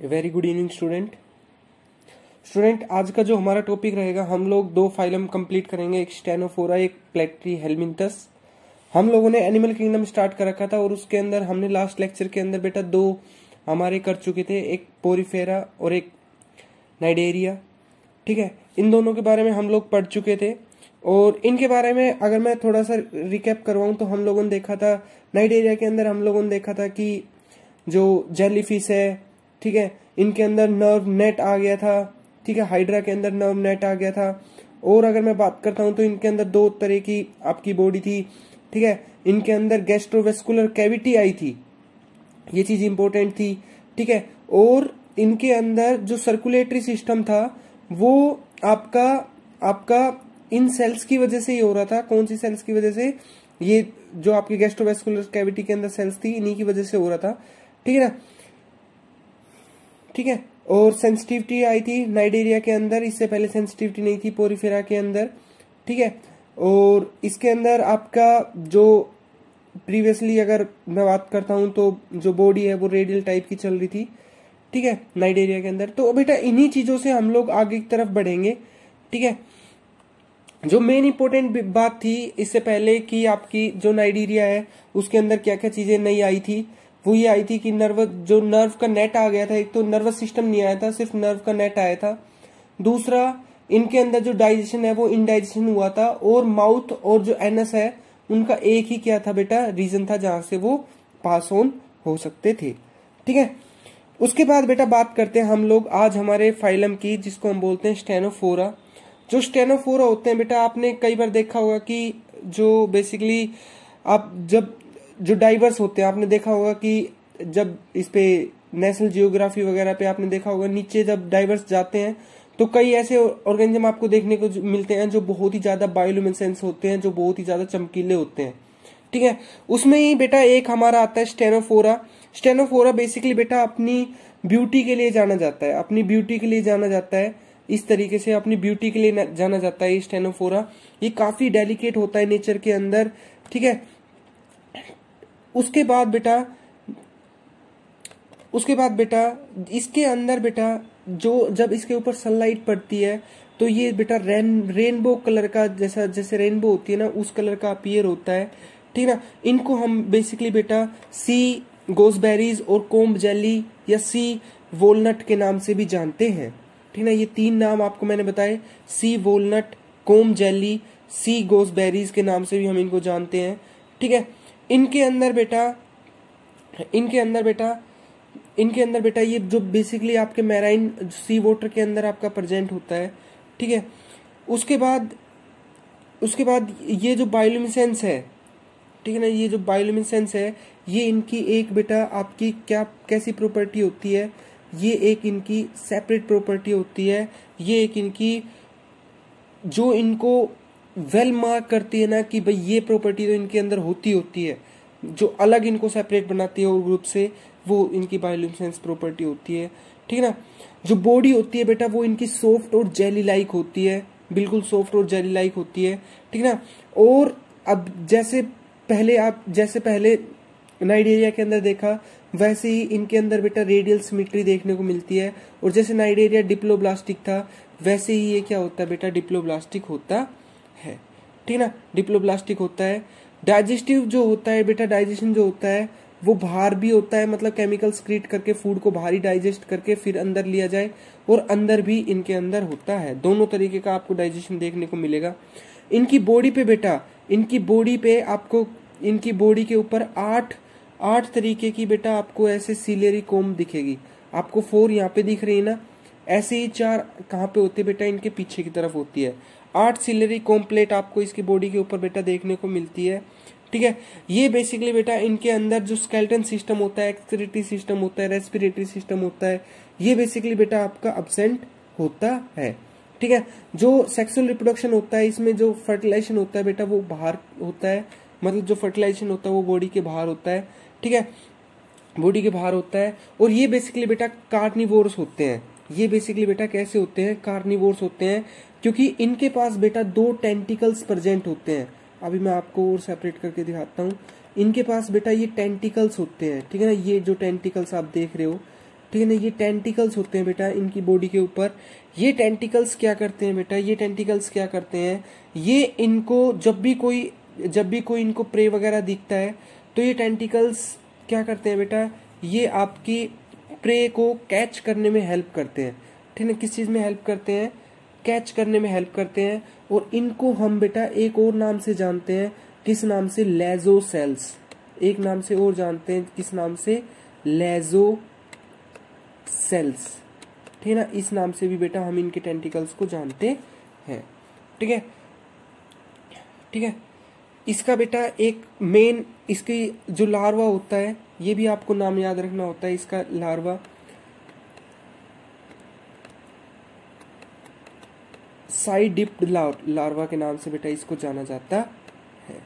Very good evening student student आज का जो हमारा टॉपिक रहेगा, हम लोग दो फाइलम कंप्लीट करेंगे, एक स्टेनोफोरा एक प्लेट्री हेलमिंटस हम लोगों ने एनिमल किंगडम स्टार्ट कर रखा था और उसके अंदर हमने लास्ट लेक्चर के अंदर बेटा दो हमारे कर चुके थे, एक पोरीफेरा और एक नाइडेरिया ठीक है? इन दोनों के बारे में हम लोग पढ़ चुके थे और इनके बारे में अगर मैं थोड़ा सा रिकेप करवाऊं तो हम लोगों ने देखा था नाइडेरिया के अंदर हम लोगों ने देखा था कि जो जेलीफिश है ठीक है? इनके अंदर नर्व नेट आ गया था, ठीक है? हाइड्रा के अंदर नर्व नेट आ गया था। और अगर मैं बात करता हूँ तो इनके अंदर दो तरह की आपकी बॉडी थी, ठीक है? इनके अंदर गैस्ट्रोवेस्कुलर कैविटी आई थी। ये चीज़ इंपॉर्टेंट थी, ठीक है? और इनके अंदर जो सर्कुलेटरी सिस्टम था, वो आपका आपका इन सेल्स की वजह से ही हो रहा था। कौन सी सेल्स की वजह से? ये जो आपकी गैस्ट्रोवेस्कुलर कैविटी के अंदर सेल्स थी, इन्हीं की वजह से हो रहा था, ठीक है ना? ठीक है? और सेंसिटिविटी आई थी नाइडेरिया के अंदर, इससे पहले सेंसिटिविटी नहीं थी पोरीफेरा के अंदर, ठीक है? और इसके अंदर आपका जो प्रीवियसली अगर मैं बात करता हूँ तो जो बॉडी है वो रेडियल टाइप की चल रही थी, ठीक है? नाइडेरिया के अंदर। तो बेटा, इन्हीं चीज़ों से हम लोग आगे की तरफ़ बढ़ेंगे, ठीक है? जो मेन इंपॉर्टेंट बात थी इससे पहले कि आपकी जो नाइडीरिया है, उसके अंदर क्या क्या चीज़ें नई आई थी वो ये आई थी कि नर्व जो नर्व का नेट आ गया था, एक तो नर्वस सिस्टम नहीं आया था, सिर्फ़ नर्व का नेट आया था। दूसरा, इनके अंदर जो डाइजेशन है, वो इनडाइजेशन हुआ था, और माउथ और जो एनस है, उनका एक ही क्या था बेटा? रीजन था जहाँ से वो पास ऑन हो सकते थे। ठीक है? उसके बाद बेटा बात करते हैं हम लोग आज हमारे फाइलम की, जिसको हम बोलते हैं स्टेनोफोरा जो स्टेनोफोरा होते हैं बेटा, आपने कई बार देखा होगा कि जो बेसिकली आप जब जो डाइवर्स होते हैं, आपने देखा होगा कि जब इस पे नेशनल जियोग्राफी वगैरह पे आपने देखा होगा, नीचे जब डाइवर्स जाते हैं तो कई ऐसे ऑर्गेनिज्म आपको देखने को मिलते हैं जो बहुत ही ज़्यादा बायोल्यूमिनेसेंस होते हैं, जो बहुत ही ज़्यादा चमकीले होते हैं। ठीक है? उसमें ही बेटा एक हमारा आता है स्टेनोफोरा स्टेनोफोरा बेसिकली बेटा अपनी ब्यूटी के लिए जाना जाता है। अपनी ब्यूटी के लिए जाना जाता है। इस तरीके से अपनी ब्यूटी के लिए जाना जाता है ये स्टेनोफोरा ये काफ़ी डेलिकेट होता है नेचर के अंदर। ठीक है? उसके बाद बेटा, उसके बाद बेटा, इसके अंदर बेटा, जो, जब इसके ऊपर सनलाइट पड़ती है तो ये बेटा रेन रेनबो कलर का जैसा, जैसे रेनबो होती है ना, उस कलर का अपीयर होता है। ठीक ना? इनको हम बेसिकली बेटा सी गोसबेरीज और कोम्ब जेली या सी वोलनट के नाम से भी जानते हैं। ठीक ना? ये तीन नाम आपको मैंने बताए। सी वोलनट कोम जेली सी गोसबेरीज के नाम से भी हम इनको जानते हैं। ठीक है? इनके अंदर बेटा, इनके अंदर बेटा, इनके अंदर बेटा ये जो बेसिकली आपके मैराइन सी वाटर के अंदर आपका प्रेजेंट होता है, ठीक है? उसके बाद उसके बाद ये जो बायोल्यूमिसेंस है, ठीक है ना? ये जो बायोल्यूमिसेंस है, ये इनकी एक बेटा आपकी क्या, कैसी प्रॉपर्टी होती है? ये एक इनकी सेपरेट प्रॉपर्टी होती है, ये एक इनकी, जो इनको वेल मार्क करती है ना कि भाई ये प्रॉपर्टी तो इनके अंदर होती होती है। जो अलग इनको सेपरेट बनाती है और ग्रुप से, वो इनकी बायोल्यूमिनेसेंस प्रॉपर्टी होती है। ठीक है ना? जो बॉडी होती है बेटा, वो इनकी सॉफ्ट और जेली लाइक होती है। बिल्कुल सॉफ्ट और जेली लाइक होती है। ठीक ना? और अब जैसे पहले आप, जैसे पहले नाइडेरिया के अंदर देखा, वैसे ही इनके अंदर बेटा रेडियल सिमिट्री देखने को मिलती है। और जैसे नाइडेरिया डिप्लोब्लास्टिक था, वैसे ही ये क्या होता है बेटा? डिप्लोब्लास्टिक होता है। ठीक ना? डिप्लोब्लास्टिक होता है। डाइजेस्टिव जो होता है, बेटा डाइजेशन जो होता है, वो बाहर भी होता है मतलब केमिकल स्क्रीट करके फ़ूड को बाहर ही डाइजेस्ट करके, फिर अंदर लिया जाए और अंदर भी इनके अंदर होता है। दोनों तरीके का आपको डाइजेशन देखने को मिलेगा। इनकी बॉडी पे बेटा, इनकी बॉडी पे आपको, इनकी बॉडी के ऊपर आठ आठ तरीके की बेटा आपको ऐसे सीलेरी कोम दिखेगी। आपको फोर यहाँ पे दिख रही है ना? ऐसे ही चार कहाँ पे होती बेटा? इनके पीछे की तरफ़ होती है। आठ सिलरी कॉम्प्लेट आपको इसकी बॉडी के ऊपर बेटा देखने को मिलती है। ठीक है? ये बेसिकली बेटा इनके अंदर जो स्केल्टन सिस्टम होता है एक्सक्रेटरी सिस्टम होता है रेस्पिरेटरी सिस्टम होता है, ये बेसिकली बेटा आपका अब्सेंट होता है। ठीक है? जो सेक्सुअल रिप्रोडक्शन होता है, इसमें जो फर्टिलाइजेशन होता है बेटा वो बाहर होता है। मतलब जो फर्टिलाइजेशन होता है वो बॉडी के बाहर होता है। ठीक है? बॉडी के बाहर होता है और ये बेसिकली बेटा कार्निवोर्स होते हैं। ये बेसिकली बेटा कैसे होते हैं? कार्निवोर्स होते हैं। क्योंकि इनके पास बेटा दो टेंटिकल्स प्रेजेंट होते हैं। अभी मैं आपको और सेपरेट करके दिखाता हूँ। इनके पास बेटा ये टेंटिकल्स होते हैं, ठीक है ना? ये जो टेंटिकल्स आप देख रहे हो, ठीक है ना? ये टेंटिकल्स होते हैं बेटा इनकी बॉडी के ऊपर। ये टेंटिकल्स क्या करते हैं बेटा? ये टेंटिकल्स क्या करते हैं? ये इनको जब भी कोई, जब भी कोई इनको प्रे वगैरह दिखता है तो ये टेंटिकल्स क्या करते हैं बेटा? ये आपकी प्रे को कैच करने में हेल्प करते हैं। ठीक है ना? किस चीज़ में हेल्प करते हैं? कैच करने में हेल्प करते हैं और इनको हम बेटा एक और नाम से जानते हैं, किस नाम से? लेजो सेल्स। एक नाम से और जानते हैं, किस नाम से? लेजो सेल्स। ठीक है ना? इस नाम से भी बेटा हम इनके टेंटिकल्स को जानते हैं। ठीक है? ठीक है? इसका बेटा एक मेन इसकी जो लार्वा होता है, ये भी आपको नाम याद रखना होता है, इसका लार्वा साइड डिप्ड लार्वा के नाम से बेटा इसको जाना जाता है।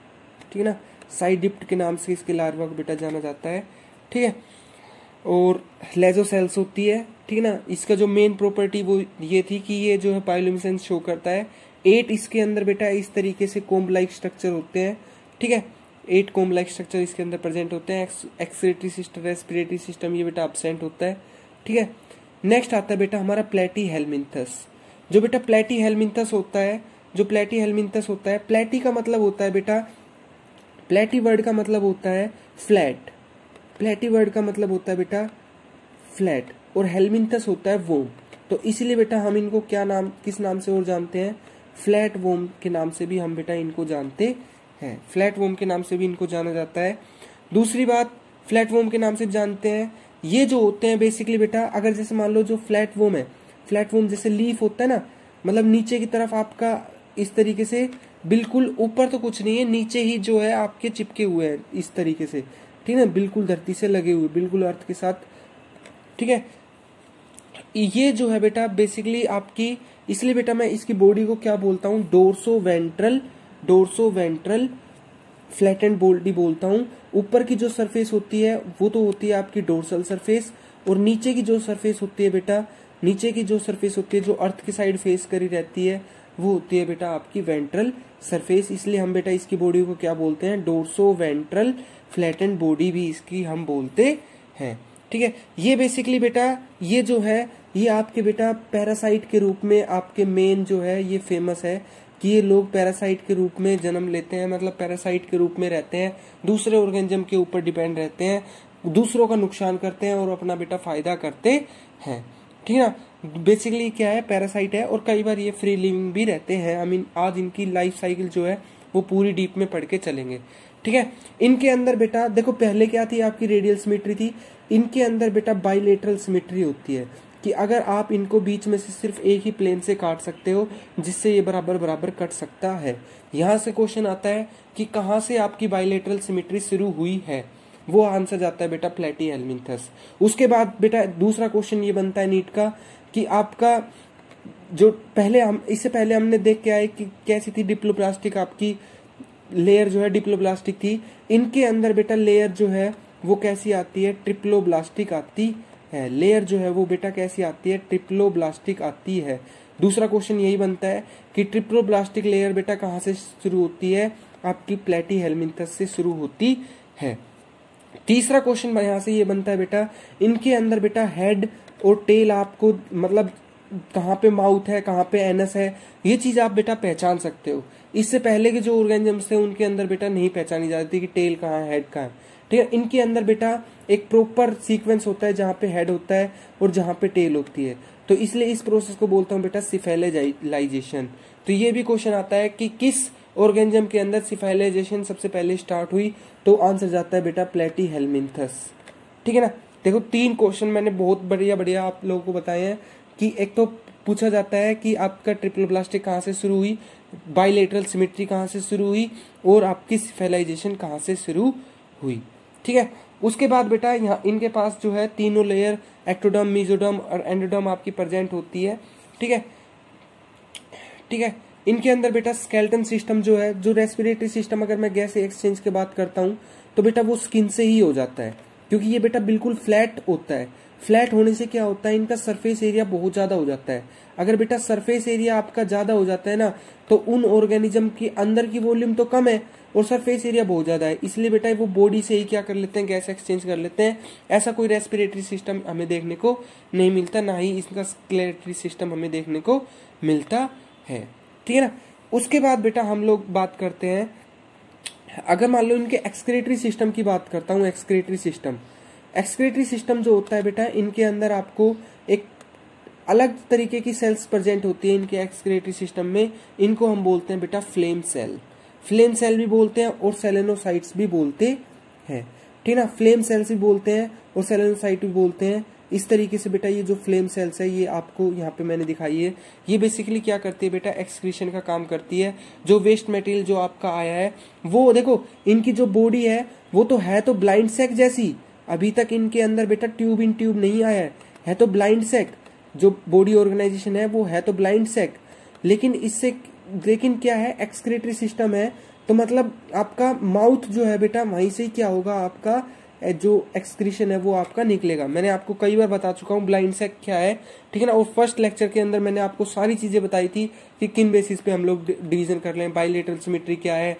ठीक है ना? साइड डिप्ट के नाम से इसके लार्वा को बेटा जाना जाता है। ठीक है? और लेजो सेल्स होती है। ठीक है ना? इसका जो मेन प्रॉपर्टी वो ये थी कि ये जो है पायोलिमिसेंस शो करता है। एट इसके अंदर बेटा इस तरीके से कोम्ब लाइक स्ट्रक्चर होते हैं। ठीक है? एट कोम्ब लाइक स्ट्रक्चर इसके अंदर प्रेजेंट होते हैं। एक्सरेटरी सिस्टम रेस्पिरेटरी सिस्टम ये बेटा अपसेंट होता है। ठीक है? नेक्स्ट आता है बेटा हमारा प्लेटी हेलमिंथस जो बेटा प्लेटी हेलमिंथस होता है, जो प्लेटी हेलमिंथस होता है, प्लेटी का मतलब होता है बेटा, प्लेटी वर्ड का मतलब होता है फ्लैट। प्लेटी वर्ड का मतलब होता है बेटा फ्लैट, और हेलमिंथस होता है वोम। तो इसीलिए बेटा हम इनको क्या नाम, किस नाम से और जानते हैं? फ्लैट वोम के नाम से भी हम बेटा इनको जानते हैं। फ्लैट वोम के नाम से भी इनको जाना जाता है। दूसरी बात, फ्लैट वोम के नाम से जानते हैं। ये जो होते हैं बेसिकली बेटा, अगर जैसे मान लो जो फ्लैट वोम है फ्लैट वोम जैसे लीफ होता है ना मतलब नीचे की तरफ़ आपका इस तरीके से बिल्कुल ऊपर तो कुछ नहीं है, नीचे ही जो है आपके चिपके हुए हैं इस तरीके से। ठीक है बिल्कुल धरती से लगे हुए, बिल्कुल अर्थ के साथ। ठीक है? ये जो है बेटा बेसिकली आपकी, इसलिए बेटा मैं इसकी बॉडी को क्या बोलता हूँ? Dorso ventral dorso ventral flat and बोल्डी बोलता हूँ। ऊपर की जो सरफेस होती है, वो तो होती है आपकी डोरसल सरफेस और नीचे की जो सरफेस होती है बेटा नीचे की जो सरफेस होती है, जो अर्थ की साइड फेस करी रहती है, वो होती है बेटा आपकी वेंट्रल सरफेस इसलिए हम बेटा इसकी बॉडी को क्या बोलते हैं? डोरसो वेंट्रल फ्लैटेंड बॉडी भी इसकी हम बोलते हैं। ठीक है? ये बेसिकली बेटा, ये जो है, ये आपके बेटा पैरासाइट के रूप में आपके मेन जो है, ये फ़ेमस है कि ये लोग पैरासाइट के रूप में जन्म लेते हैं मतलब पैरासाइट के रूप में रहते हैं, दूसरे ऑर्गेनिज्म के ऊपर डिपेंड रहते हैं, दूसरों का नुकसान करते हैं और अपना बेटा फ़ायदा करते हैं। ठीक है ना? बेसिकली क्या है? पैरासाइट है और कई बार ये फ्री लिविंग भी रहते हैं। आई मीन आज इनकी लाइफ साइकिल जो है, वो पूरी डीप में पढ़ के चलेंगे। ठीक है? इनके अंदर बेटा, देखो पहले क्या थी आपकी रेडियल सिमेट्री थी? इनके अंदर बेटा बाइलेटरल सिमेट्री होती है। कि अगर आप इनको बीच में से सिर्फ़ एक ही प्लेन से काट सकते हो, जिससे ये बराबर बराबर कट सकता है। यहाँ से क्वेश्चन आता है कि कहाँ से आपकी बाइलेटरल सिमेट्री शुरू हुई है? वो आंसर जाता है, बेटा प्लेटी एलमिंथस उसके बाद, बेटा, दूसरा क्वेश्चन ये बनता है नीट का कि आपका जो पहले हम, इससे पहले हमने देख के आए कि कैसी थी डिप्लोप्लास्टिक आपकी लेयर जो है डिप्लोप्लास्टिक थी, इनके अंदर बेटा लेयर जो है, वो कैसी आती है? ट्रिप्लोब्लास्टिक आती है। लेयर जो है वो बेटा कैसी आती है? ट्रिप्लोब्लास्टिक आती है। दूसरा क्वेश्चन यही बनता है कि ट्रिप्लोब्लास्टिक लेयर बेटा कहाँ से शुरू होती है? आपकी प्लेटी हेलमिंथस से शुरू होती है। तीसरा क्वेश्चन यहाँ से ये बनता है बेटा, इनके अंदर बेटा हेड और टेल आपको मतलब कहाँ पे माउथ है, कहाँ पे एनस है, ये चीज़ आप बेटा पहचान सकते हो। इससे पहले के जो ऑर्गेनिजम्स थे, उनके अंदर बेटा नहीं पहचानी जाती कि टेल कहाँ है हेड कहाँ है। ठीक है, इनके अंदर बेटा एक प्रॉपर सीक्वेंस होता है जहाँ पे हेड होता है और जहाँ पे टेल होती है। तो इसलिए इस प्रोसेस को बोलता हूँ बेटा सिफेलाइजेशन तो ये भी क्वेश्चन आता है कि किस ऑर्गेनिज्म के अंदर सिफाइलाइजेशन सबसे पहले स्टार्ट हुई तो आंसर जाता है बेटा प्लेटी हेलमिंथस। ठीक है ना? देखो, तीन क्वेश्चन मैंने बहुत बढ़िया बढ़िया आप लोगों को बताए हैं कि एक तो पूछा जाता है कि आपका ट्रिपल प्लास्टिक कहाँ से शुरू हुई बाइलेटरल सिमेट्री कहाँ से शुरू हुई, और आपकी सिफेलाइजेशन कहाँ से शुरू हुई। ठीक है? उसके बाद बेटा यहाँ, इनके पास जो है तीनों लेयर एक्टोडम मीजोडम और एंडोडम आपकी प्रेजेंट होती है। ठीक है? ठीक है? इनके अंदर बेटा स्केल्टन सिस्टम जो है, जो रेस्पिरेटरी सिस्टम अगर मैं गैस एक्सचेंज की बात करता हूँ तो बेटा वो स्किन से ही हो जाता है। क्योंकि ये बेटा बिल्कुल फ्लैट होता है। फ्लैट होने से क्या होता है, इनका सरफेस एरिया बहुत ज़्यादा हो जाता है। अगर बेटा सरफेस एरिया आपका ज़्यादा हो जाता है ना तो उन ऑर्गेनिज्म की अंदर की वॉल्यूम तो कम है और सरफेस एरिया बहुत ज़्यादा है। इसलिए बेटा वो बॉडी से ही क्या कर लेते हैं, गैस एक्सचेंज कर लेते हैं। ऐसा कोई रेस्पिरेटरी सिस्टम हमें देखने को नहीं मिलता, ना ही इसका स्क्लेटरी सिस्टम हमें देखने को मिलता है। ठीक है ना? उसके बाद बेटा हम लोग बात करते हैं। अगर मान लो इनके एक्सक्रेटरी सिस्टम की बात करता हूँ एक्सक्रेटरी सिस्टम एक्सक्रेटरी सिस्टम जो होता है बेटा, इनके अंदर आपको एक अलग तरीके की सेल्स प्रेजेंट होती है इनके एक्सक्रेटरी सिस्टम में। इनको हम बोलते हैं बेटा फ्लेम सेल फ्लेम सेल भी बोलते हैं और सेलेनोसाइट्स भी बोलते हैं। ठीक ना? फ्लेम सेल्स भी बोलते हैं और सेलेनोसाइट भी बोलते हैं। इस तरीके से बेटा ये जो फ्लेम सेल्स है, ये आपको यहाँ पे मैंने दिखाई है। ये बेसिकली क्या करती है बेटा? एक्सक्रीशन का काम करती है। जो वेस्ट मटेरियल जो आपका आया है, वो देखो, इनकी जो बॉडी है, वो तो है तो ब्लाइंड सेक जैसी। अभी तक इनके अंदर बेटा ट्यूब इन ट्यूब नहीं आया है। है तो ब्लाइंड सेक जो बॉडी ऑर्गेनाइजेशन है, वो है तो ब्लाइंड सेक लेकिन इससे, लेकिन क्या है? एक्सक्रेटरी सिस्टम है। तो मतलब आपका माउथ जो है बेटा, वहीं से क्या होगा? आपका जो एक्सक्रीशन है वो आपका निकलेगा। मैंने आपको कई बार बता चुका हूँ ब्लाइंड सेक क्या है, ठीक है ना? और फ़र्स्ट लेक्चर के अंदर मैंने आपको सारी चीज़ें बताई थी कि किन बेसिस पे हम लोग डिवीज़न कर लें बाइलेटरल सिमेट्री क्या है,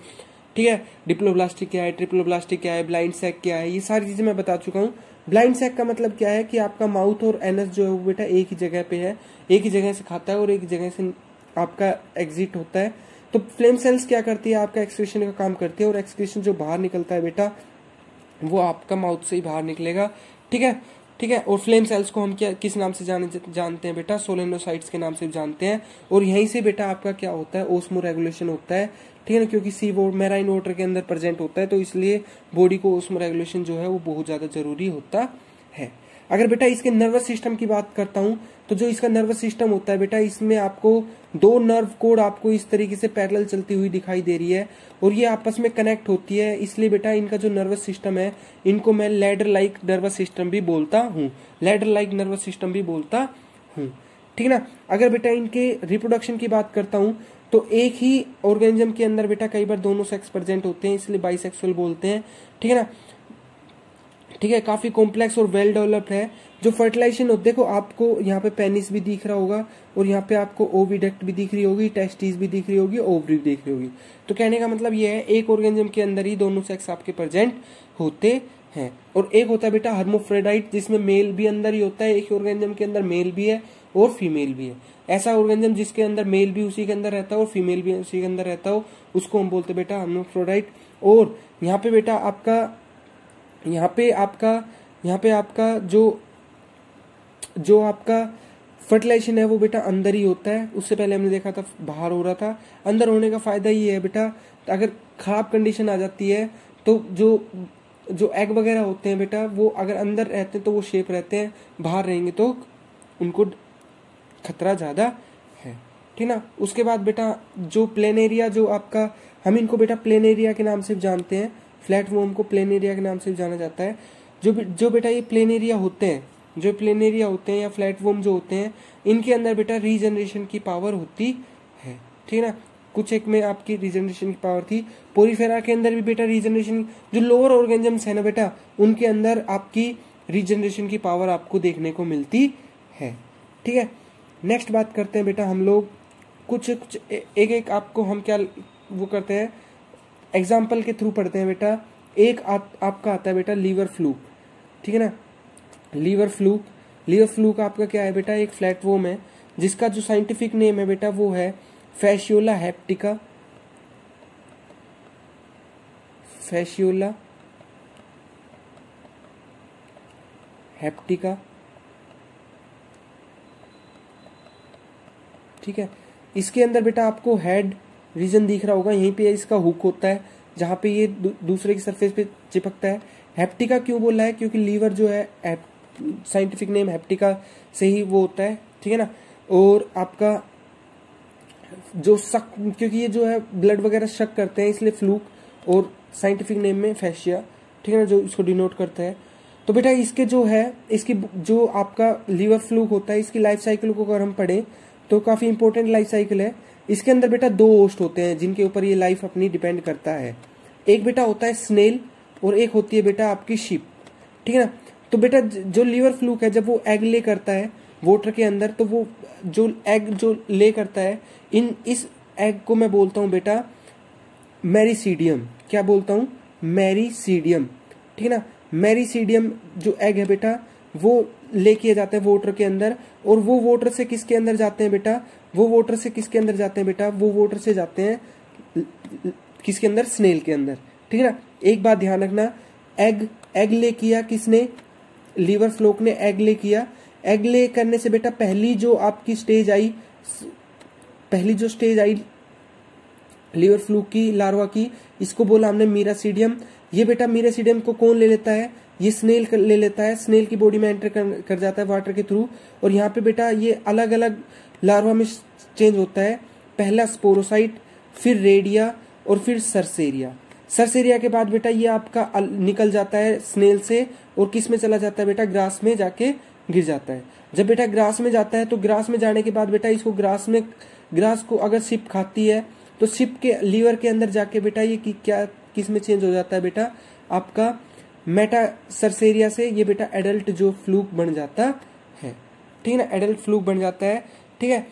ठीक है? डिप्लोब्लास्टिक क्या है ट्रिप्लोब्लास्टिक क्या है ब्लाइंड सेक क्या है, ये सारी चीज़ें मैं बता चुका हूँ। ब्लाइंड सेक का मतलब क्या है कि आपका माउथ और एनस जो है वो बेटा एक ही जगह पे है, एक ही जगह से खाता है और एक जगह से आपका एग्जिट होता है। तो फ्लेम सेल्स क्या करती है? आपका एक्सक्रेशन का काम करती है और एक्सक्रेशन जो बाहर निकलता है बेटा वो आपका माउथ से ही बाहर निकलेगा। ठीक है? ठीक है? और फ्लेम सेल्स को हम क्या, किस नाम से जाने, जानते हैं बेटा? सोलेनोसाइट्स के नाम से जानते हैं। और यहीं से बेटा आपका क्या होता है? ओस्मो रेगुलेशन होता है। ठीक है ना? क्योंकि सी वोट मेराइन वाटर के अंदर प्रेजेंट होता है तो इसलिए बॉडी को ओस्मो रेगुलेशन जो है, वो बहुत ज़्यादा ज़रूरी होता है। अगर बेटा इसके नर्वस सिस्टम की बात करता हूँ तो जो इसका नर्वस सिस्टम होता है बेटा, इसमें आपको दो नर्व कोड आपको इस तरीके से पैरेलल चलती हुई दिखाई दे रही है और ये आपस में कनेक्ट होती है। इसलिए बेटा इनका जो नर्वस सिस्टम है, इनको मैं लेडर लाइक नर्वस सिस्टम भी बोलता हूँ। लेडर लाइक नर्वस सिस्टम भी बोलता हूँ। ठीक ना? अगर बेटा इनके रिप्रोडक्शन की बात करता हूँ तो एक ही ऑर्गेनिज्म के अंदर बेटा कई बार दोनों सेक्स प्रेजेंट होते हैं, इसलिए बाइसेक्सुअल बोलते हैं। ठीक है ना? ठीक है, काफ़ी कॉम्प्लेक्स और वेल डेवलप्ड है। जो फर्टिलाइजेशन हो देखो, आपको यहाँ पे पेनिस भी दिख रहा होगा और यहाँ पे आपको ओविडक्ट भी दिख रही होगी टेस्टिस भी दिख रही होगी ओवरी भी दिख रही होगी। तो कहने का मतलब ये है, एक ऑर्गेनिज्म के अंदर ही दोनों सेक्स आपके प्रेजेंट होते हैं। और एक होता है बेटा हर्मोफ्रेडाइट जिसमें मेल भी अंदर ही होता है, एक ऑर्गेनिज्म के अंदर मेल भी है और फीमेल भी है। ऐसा ऑर्गेनिज्म जिसके अंदर मेल भी उसी के अंदर रहता हो और फीमेल भी उसी के अंदर रहता हो, उसको हम बोलते बेटा हर्मोफ्रोडाइट और यहाँ पे बेटा आपका यहाँ पे आपका, यहाँ पे आपका जो जो आपका फर्टिलाइजेशन है वो बेटा अंदर ही होता है। उससे पहले हमने देखा था, बाहर हो रहा था। अंदर होने का फ़ायदा ये है बेटा, अगर खराब कंडीशन आ जाती है तो जो जो एग वगैरह होते हैं बेटा, वो अगर अंदर रहते हैं तो वो शेप रहते हैं, बाहर रहेंगे तो उनको खतरा ज़्यादा है। ठीक ना? उसके बाद बेटा, जो प्लेन एरिया जो आपका, हम इनको बेटा प्लेन एरिया के नाम से जानते हैं। फ्लैट वोम को प्लेन एरिया के नाम से जाना जाता है। जो जो बेटा ये प्लेन एरिया होते हैं, जो प्लेन एरिया होते हैं या फ्लैट वोम जो होते हैं, इनके अंदर बेटा रीजनरेशन की पावर होती है। ठीक है ना? कुछ एक में आपकी रीजनरेशन की पावर थी। पोरीफेरा के अंदर भी बेटा रीजनरेशन जो लोअर ऑर्गेनिजम्स है ना बेटा, उनके अंदर आपकी रीजनरेशन की पावर आपको देखने को मिलती है। ठीक है? नेक्स्ट बात करते हैं बेटा हम लोग। कुछ कुछ एक एक आपको हम क्या वो करते हैं? एग्ज़ाम्पल के थ्रू पढ़ते हैं बेटा। एक आ, आपका आता है बेटा लीवर फ्लू। ठीक है ना? लीवर फ्लूक लीवर फ्लूक आपका क्या है बेटा? एक फ्लैट वोम है जिसका जो साइंटिफिक नेम है बेटा वो है फैशियोला हैप्टिका फैशियोला हैप्टिका ठीक है? इसके अंदर बेटा आपको हेड रीजन दिख रहा होगा, यहीं पे इसका हुक होता है, जहाँ पे ये दूसरे की सरफेस पे चिपकता है। हेप्टिका क्यों बोल रहा है? क्योंकि लीवर जो है साइंटिफिक नेम हेप्टिका से ही वो होता है, ठीक है ना? और आपका जो शक क्योंकि ये जो है ब्लड वगैरह शक करते हैं, इसलिए फ्लूक और साइंटिफिक नेम में फैशिया ठीक है ना? जो इसको डिनोट करता है। तो बेटा, इसके जो है, इसकी जो आपका लीवर फ्लूक होता है, इसकी लाइफ साइकिल को अगर हम पढ़ें तो काफ़ी इंपॉर्टेंट लाइफ साइकिल है। इसके अंदर बेटा दो ओस्ट होते हैं, जिनके ऊपर ये लाइफ अपनी डिपेंड करता है। एक बेटा होता है स्नेल और एक होती है बेटा आपकी शिप ठीक है ना? तो बेटा जो लीवर फ्लूक है, जब वो एग ले करता है वोटर के अंदर तो वो जो एग जो ले करता है, इन, इस एग को मैं बोलता हूँ बेटा मैरीसीडियम क्या बोलता हूँ? मैरीसीडियम ठीक है ना? मैरीसीडियम जो एग है बेटा, वो ले किए जाते हैं वोटर के अंदर, और वो वोटर से किसके अंदर जाते हैं बेटा? वो वोटर से किसके अंदर जाते हैं बेटा? वो वोटर से जाते हैं किसके अंदर? स्नेल के अंदर। ठीक है ना? एक बात ध्यान रखना एग एग ले किया किसने? लीवर फ्लोक ने एग ले किया। एग ले करने से बेटा पहली जो आपकी स्टेज आई, पहली जो स्टेज आई, लीवर फ्लूक की, लार्वा की, इसको बोला हमने मीरासीडियम ये बेटा मीरासीडियम को कौन ले लेता है? ये स्नेल कर ले लेता है। स्नेल की बॉडी में एंटर कर, कर जाता है वाटर के थ्रू। और यहाँ पे बेटा ये अलग अलग लार्वा में चेंज होता है। पहला स्पोरोसाइट फिर रेडिया और फिर सरसेरिया। सरसेरिया के बाद बेटा ये आपका निकल जाता है स्नेल से। और किसमें चला जाता है बेटा? ग्रास में जाके गिर जाता है। जब बेटा ग्रास में जाता है तो ग्रास में जाने के बाद बेटा इसको ग्रास में ग्रास को अगर सिप खाती है तो सिप के लीवर के अंदर जाके बेटा ये क्या किसमें चेंज हो जाता है बेटा? आपका मेटा सरसेरिया से ये बेटा एडल्ट जो फ्लूक बन जाता है। ठीक है ना? एडल्ट फ्लूक बन जाता है। ठीक है?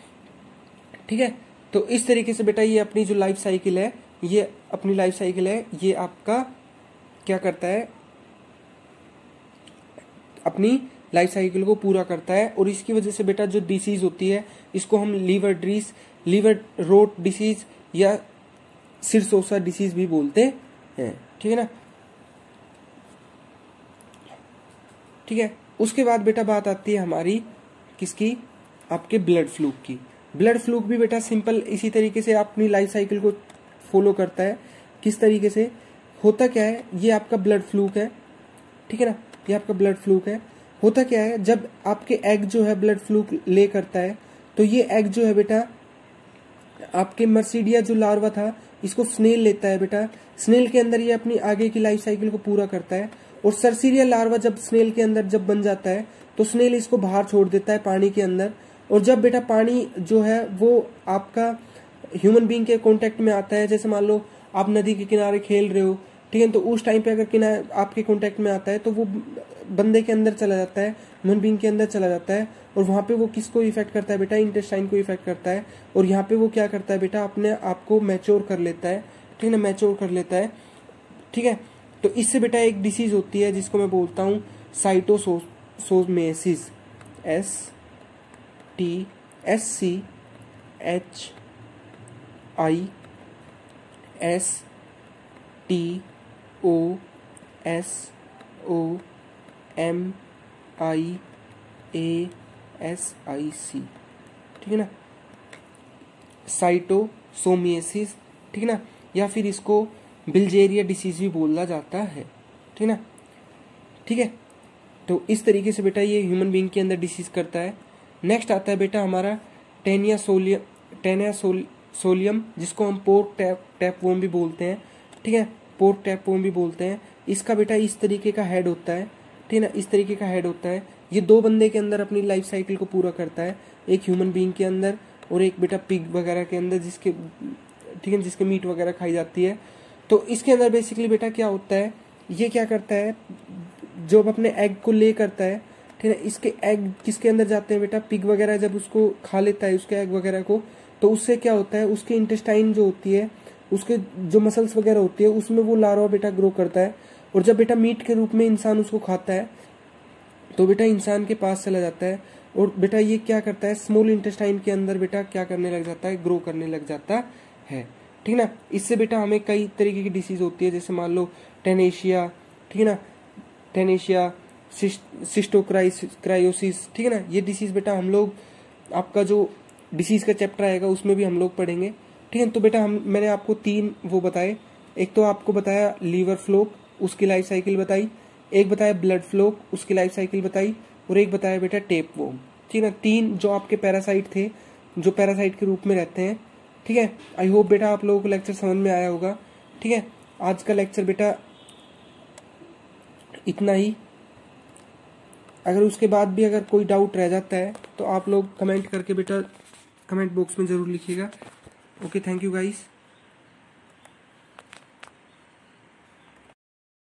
ठीक है? तो इस तरीके से बेटा ये अपनी जो लाइफ साइकिल है, ये अपनी लाइफ साइकिल है, ये आपका क्या करता है? अपनी लाइफ साइकिल को पूरा करता है और इसकी वजह से बेटा जो डिसीज होती है, इसको हम लीवर ड्रीस लीवर रोट डिसीज या सिरसोसा डिसीज भी बोलते ठीक है ना? ठीक है? उसके बाद बेटा बात आती है हमारी किसकी? आपके ब्लड फ्लूक की। ब्लड फ्लूक भी बेटा सिंपल इसी तरीके से अपनी लाइफ साइकिल को फॉलो करता है। किस तरीके से? होता क्या है? ये आपका ब्लड फ्लूक है, ठीक है ना? ये आपका ब्लड फ्लूक है। होता क्या है? जब आपके एग जो है ब्लड फ्लू ले करता है तो ये एग जो है बेटा, आपके मर्सिडिया जो लार्वा था इसको स्नेल लेता है बेटा। स्नेल के अंदर ये अपनी आगे की लाइफ साइकिल को पूरा करता है। और सरसीरिया लार्वा जब स्नेल के अंदर जब बन जाता है तो स्नेल इसको बाहर छोड़ देता है पानी के अंदर। और जब बेटा पानी जो है, वो आपका ह्यूमन बींग के कॉन्टेक्ट में आता है, जैसे मान लो आप नदी के किनारे खेल रहे हो ठीक है तो उस टाइम पे अगर किनारे आपके कॉन्टेक्ट में आता है तो वो बंदे के अंदर चला जाता है ह्यूमन बींग के अंदर चला जाता है, और वहाँ पे वो किसको इफ़ेक्ट करता है बेटा? इंटेस्टाइन को इफ़ेक्ट करता है, और यहाँ पे वो क्या करता है बेटा? अपने आप को मैच्योर कर लेता है, ठीक है ना? मैच्योर कर लेता है, ठीक है? तो इससे बेटा एक डिसीज होती है, जिसको मैं बोलता हूँ schistosomiasis S T S C H I S T O S O M I A S I C ठीक है ना? साइटोसोमियसिस ठीक है ना? या फिर इसको बिल्जेरिया डिसीज भी बोला जाता है ठीक है ना? ठीक है? तो इस तरीके से बेटा ये ह्यूमन बींग के अंदर डिसीज करता है। नेक्स्ट आता है बेटा हमारा Taenia solium Taenia sol, solium जिसको हम पोर्क टैप टैप वोम भी बोलते हैं ठीक है? पोर्क टैप वोम भी बोलते हैं। इसका बेटा इस तरीके का हेड होता है, ठीक है ना? इस तरीके का हेड होता है। ये दो बंदे के अंदर अपनी लाइफ साइकिल को पूरा करता है। एक ह्यूमन बींग के अंदर और एक बेटा पिग वगैरह के अंदर जिसके, ठीक है, जिसके मीट वगैरह खाई जाती है। तो इसके अंदर बेसिकली बेटा क्या होता है? ये क्या करता है? जो अपने एग को ले करता है, ठीक है इसके एग किसके अंदर जाते हैं बेटा? पिग वगैरह जब उसको खा लेता है, उसके एग वगैरह को तो उससे क्या होता है? उसके इंटेस्टाइन जो होती है उसके जो मसल्स वगैरह होती है, उसमें वो लार्वा बेटा ग्रो करता है और जब बेटा मीट के रूप में इंसान उसको खाता है तो बेटा इंसान के पास चला जाता है और बेटा ये क्या करता है स्मॉल इंटेस्टाइन के अंदर बेटा क्या करने लग जाता है ग्रो करने लग जाता है। ठीक ना? इससे बेटा हमें कई तरीके की डिसीज होती है, जैसे मान लो टेनेशिया ठीक है ना टेनेशिया सिस्टोक्राइसिस ठीक है ना? ये डिसीज बेटा हम लोग, आपका जो डिसीज का चैप्टर आएगा, उसमें भी हम लोग पढ़ेंगे। ठीक है तो बेटा हम, मैंने आपको तीन वो बताए। एक तो आपको बताया लीवर फ्लोक उसकी लाइफ साइकिल बताई। एक बताया ब्लड फ्लो, उसकी लाइफ साइकिल बताई। और एक बताया बेटा टेप वोम ठीक है ना, तीन जो आपके पैरासाइट थे, जो पैरासाइट के रूप में रहते हैं। ठीक है, आई होप बेटा आप लोगों को लेक्चर समझ में आया होगा। ठीक है, आज का लेक्चर बेटा इतना ही। अगर उसके बाद भी अगर कोई डाउट रह जाता है तो आप लोग कमेंट करके बेटा कमेंट बॉक्स में ज़रूर लिखिएगा। okay thank you guys.